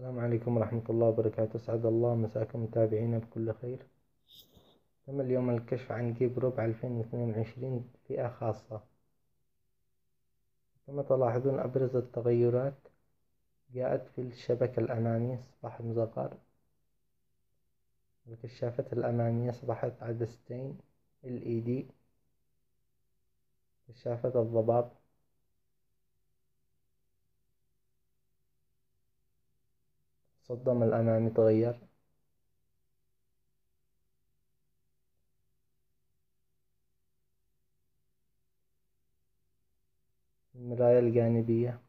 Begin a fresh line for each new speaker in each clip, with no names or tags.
السلام عليكم ورحمة الله وبركاته. أسعد الله مساكم متابعينا بكل خير. تم اليوم الكشف عن جيب ربع ألفين واثنين وعشرين فئة خاصة. كما تلاحظون أبرز التغيرات جاءت في الشبكة الأمامية أصبح مصغر الكشافات الأمامية أصبحت عدستين LED كشافة الضباب الصدام الأمامي تغير المراية الجانبية.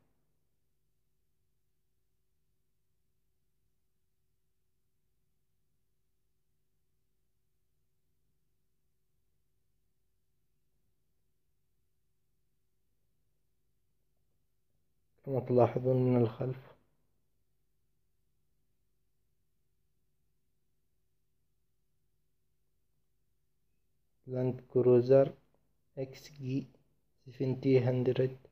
كما تلاحظون من الخلف. Land Cruiser XG 1700